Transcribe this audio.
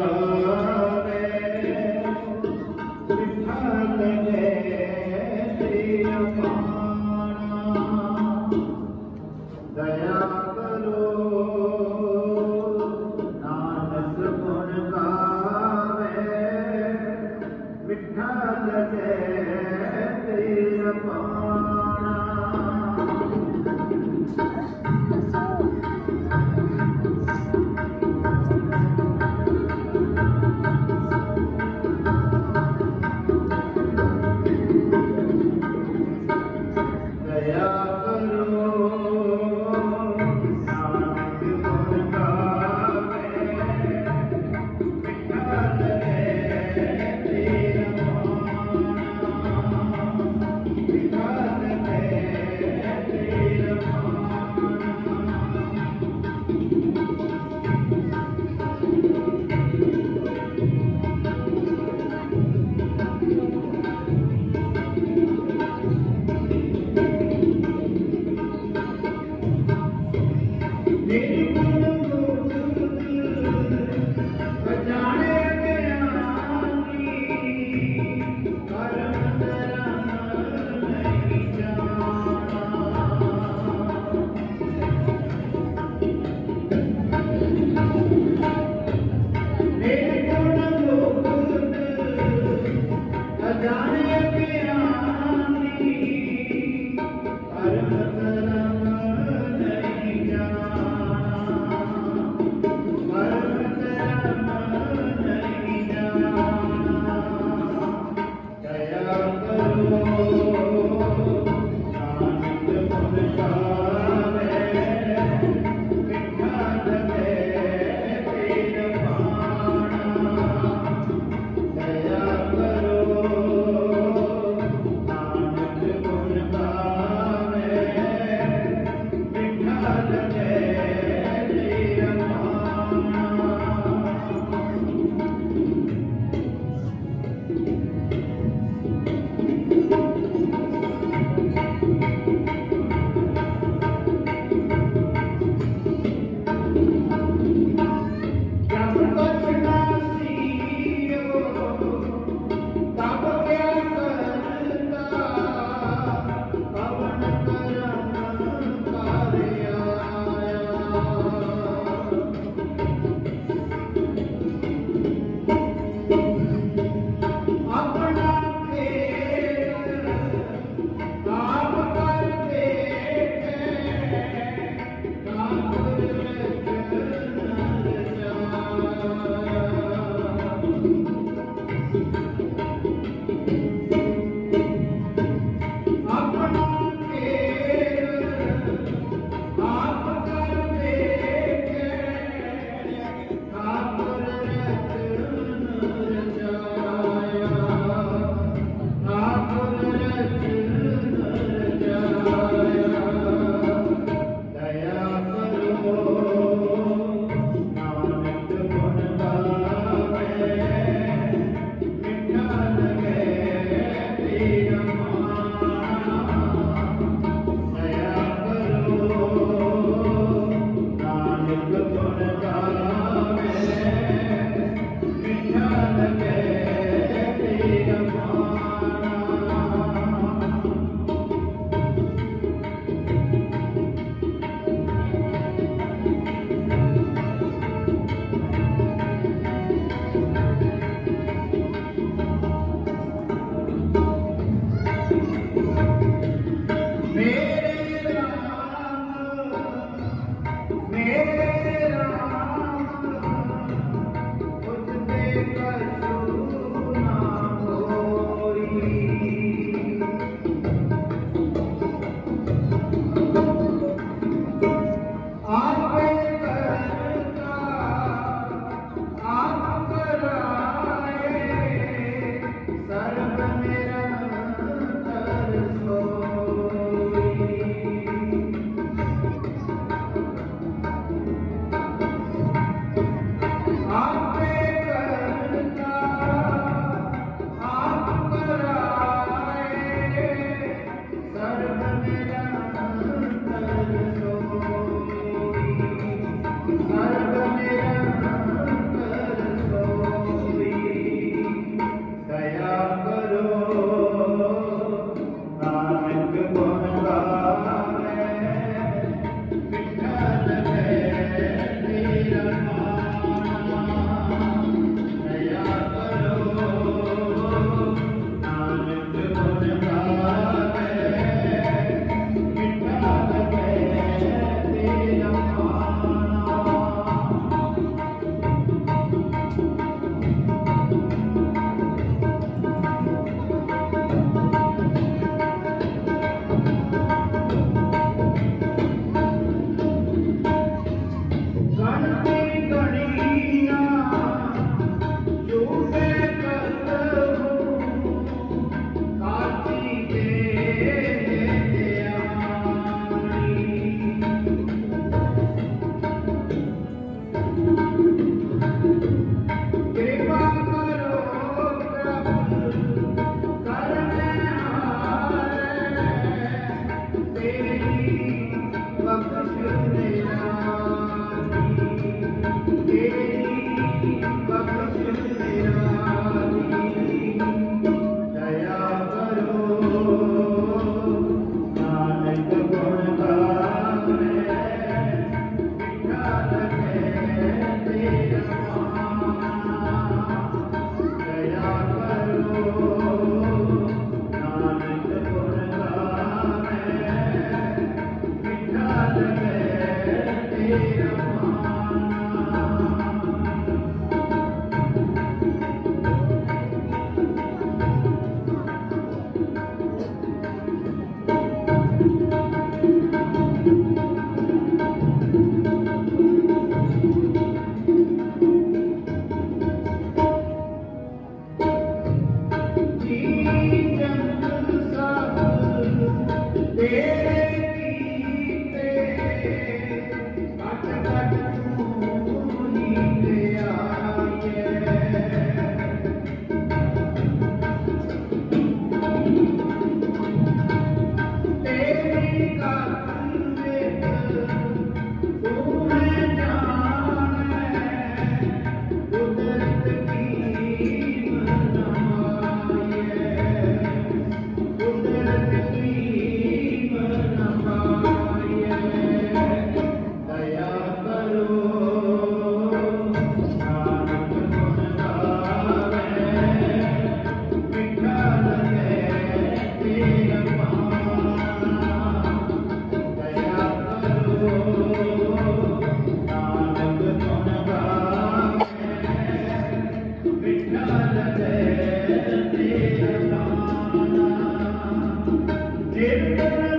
गावे day. Thank